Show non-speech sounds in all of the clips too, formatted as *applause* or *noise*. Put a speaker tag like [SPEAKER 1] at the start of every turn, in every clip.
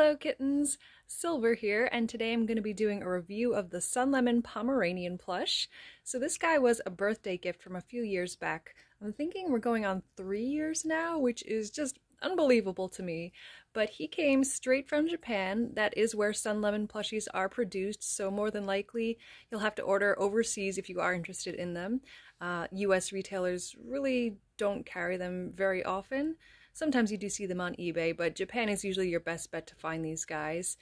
[SPEAKER 1] Hello kittens! Silver here, and today I'm going to be doing a review of the Sunlemon Pomeranian plush. So this guy was a birthday gift from a few years back. I'm thinking we're going on three years now, which is just unbelievable to me. But he came straight from Japan. That is where Sunlemon plushies are produced, so more than likely you'll have to order overseas if you are interested in them. Uh, US retailers really don't carry them very often. Sometimes you do see them on eBay, but Japan is usually your best bet to find these guys.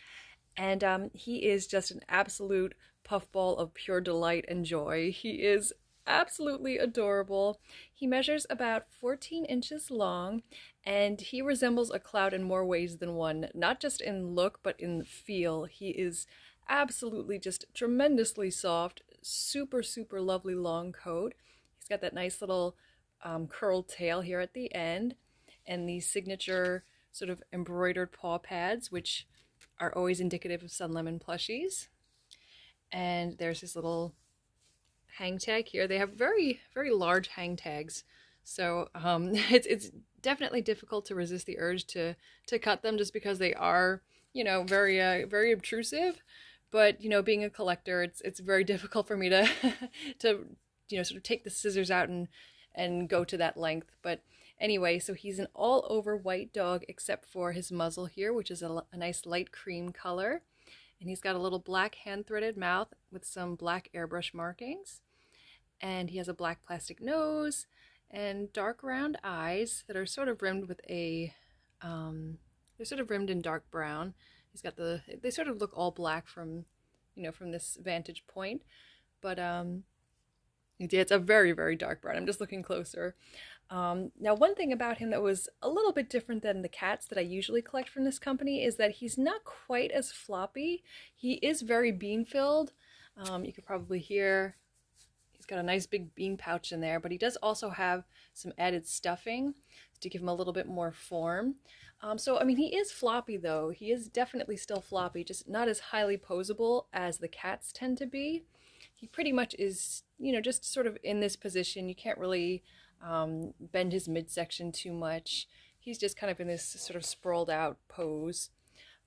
[SPEAKER 1] And um, he is just an absolute puffball of pure delight and joy. He is absolutely adorable. He measures about 14 inches long and he resembles a cloud in more ways than one, not just in look but in feel. He is absolutely just tremendously soft, super, super lovely long coat. He's got that nice little um, curled tail here at the end and these signature sort of embroidered paw pads, which are always indicative of Sunlemon plushies. And there's this little hang tag here. They have very, very large hang tags. So um, *laughs* it's, it's definitely difficult to resist the urge to, to cut them just because they are, you know, very, uh, very obtrusive. But, you know, being a collector, it's, it's very *laughs* difficult for me to, *laughs* to, you know, sort of take the scissors out and, and go to that length. But anyway, so he's an all over white dog except for his muzzle here, which is a, a nice light cream color. And he's got a little black hand threaded mouth with some black airbrush markings. And he has a black plastic nose and dark round eyes that are sort of rimmed with a, um, they're sort of rimmed in dark brown. He's got the, they sort of look all black from, you know, from this vantage point. But um, it's a very, very dark brown. I'm just looking closer. Um, now, one thing about him that was a little bit different than the cats that I usually collect from this company is that he's not quite as floppy. He is very bean filled. Um, you could probably hear he's got a nice big bean pouch in there, but he does also have some added stuffing to give him a little bit more form. Um, so, I mean, he is floppy though. He is definitely still floppy, just not as highly posable as the cats tend to be. He pretty much is, you know, just sort of in this position. You can't really um, bend his midsection too much. He's just kind of in this sort of sprawled out pose.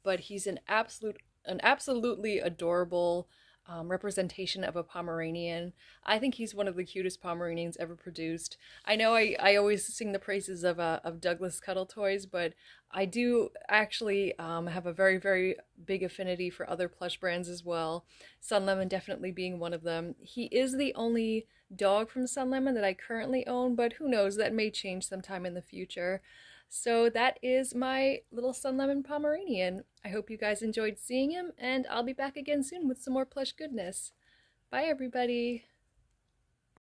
[SPEAKER 1] But he's an absolute, an absolutely adorable um, representation of a Pomeranian. I think he's one of the cutest Pomeranians ever produced. I know I, I always sing the praises of, uh, of Douglas Cuddle Toys, but I do actually um, have a very, very big affinity for other plush brands as well. Sunlemon definitely being one of them. He is the only dog from Sunlemon that I currently own, but who knows, that may change sometime in the future. So that is my little Sunlemon Pomeranian. I hope you guys enjoyed seeing him, and I'll be back again soon with some more plush goodness. Bye, everybody!